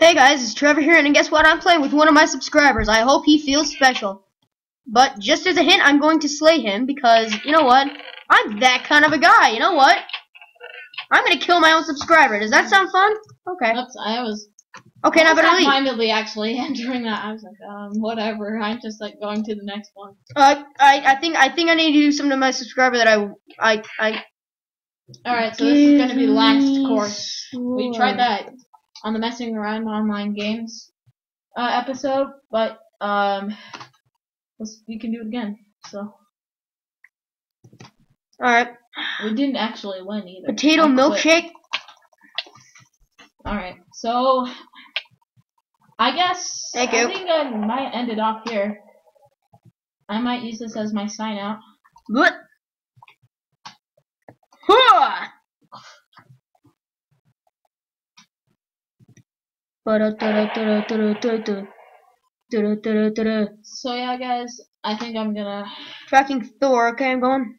Hey guys, it's Trevor here, and guess what? I'm playing with one of my subscribers. I hope he feels special. But just as a hint, I'm going to slay him because, you know what? I'm that kind of a guy. You know what? I'm gonna kill my own subscriber. Does that sound fun? Okay. That's, I was Okay, now better leave. mindedly actually entering that. I was like, um, whatever. I'm just like going to the next one. Uh, I, I think, I think I need to do something to my subscriber that I, I, I. All right, so this is gonna be the last course. We tried that on the messing around online games uh, episode, but um, let's, we can do it again. So. All right. We didn't actually win either. Potato milkshake. All right, so I guess Thank I you. think I might end it off here. I might use this as my sign out. What? So yeah, guys, I think I'm gonna. Tracking Thor. Okay, I'm going.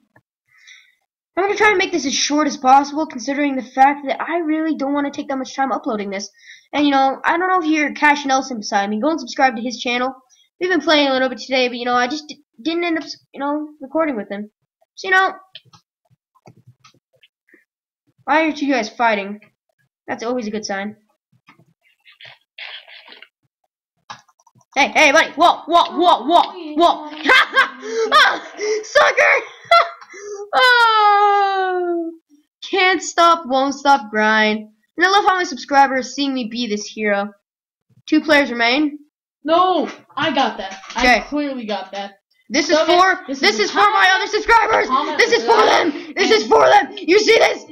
I'm gonna try and make this as short as possible, considering the fact that I really don't want to take that much time uploading this. And you know, I don't know if you hear Cash Nelson beside me. Go and subscribe to his channel. We've been playing a little bit today, but you know, I just didn't end up, you know, recording with him. So you know, why aren't you guys fighting? That's always a good sign. Hey, hey, buddy! Whoa, whoa, whoa, whoa, whoa! ah, sucker! oh, can't stop, won't stop, grind. And I love how my subscribers seeing me be this hero. Two players remain. No, I got that. Okay. I clearly got that. This is So, for this this, is is for my other subscribers. This is for them. This is for them. You see this?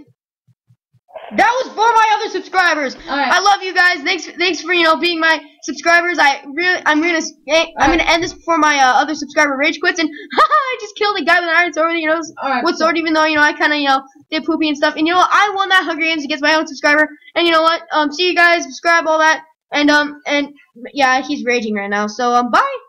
That was for my other subscribers. Right. I love you guys. Thanks, thanks for you know being my subscribers. I really, I'm gonna, eh, I'm gonna end this before my uh, other subscriber rage quits. And I just killed a guy with an iron sword. You know, right. what sword? Even though you know I kind of you know did poopy and stuff. And you know what? I won that Hunger Games against my own subscriber. And you know what? Um, see you guys. Subscribe all that. And um, and yeah, he's raging right now. So um, bye.